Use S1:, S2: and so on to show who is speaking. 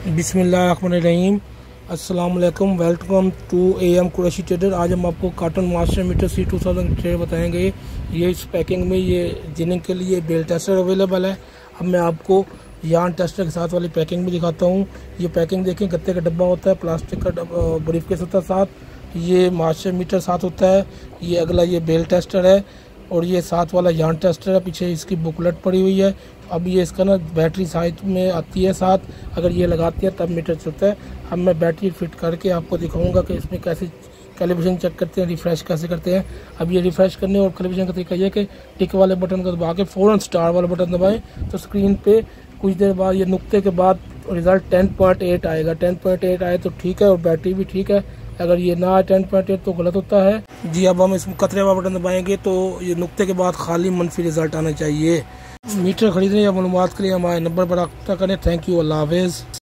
S1: बिसमीम अस्सलाम वालेकुम welcome to A M Qureshi trader. आज हम आपको carton master meter C two thousand trade बताएँगे। ये इस पैकिंग में ये जिनिंग के लिए बेल टेस्टर अवेलेबल है। अब मैं आपको यान टेस्टर के साथ वाली पैकिंग भी दिखाता हूँ। ये पैकिंग देखें गत्ते का डब्बा होता है प्लास्टिक का ब्रीफ केस होता है साथ। ये मास्टर मीटर साथ होता है। ये अगला ये बेल टेस्टर है। और ये साथ वाला यान टेस्टर है, पीछे इसकी बुकलेट पड़ी हुई है। अब ये इसका ना बैटरी साइज़ में आती है साथ। अगर ये लगाती है, तब मीटर चलता है। अब मैं बैटरी फिट करके आपको दिखाऊँगा कि इसमें कैसे कैलिब्रेशन चेक करते हैं रिफ्रेश कैसे करते हैं। अब ये रिफ्रेश करने और कैलिब्रेशन का तरीका ये कि टिक वाले बटन को दबा के फ़ौरन स्टार वाला बटन दबाएँ। तो स्क्रीन पे कुछ देर बाद, ये नुक्ते के बाद रिज़ल्ट टेन पॉइंट एट आएगा। टेन पॉइंट एट आए तो ठीक है और बैटरी भी ठीक है। अगर ये ना आए टेन पॉइंट एट तो गलत होता है। जी अब हम इसमें कतरे वाला बटन दबाएँगे तो ये नुकते के बाद खाली मनफी रिज़ल्ट आना चाहिए। मीटर खरीदने या मालूम के लिए हमारे नंबर पर रब्ता करें। थैंक यू अल्लाह हाफिज़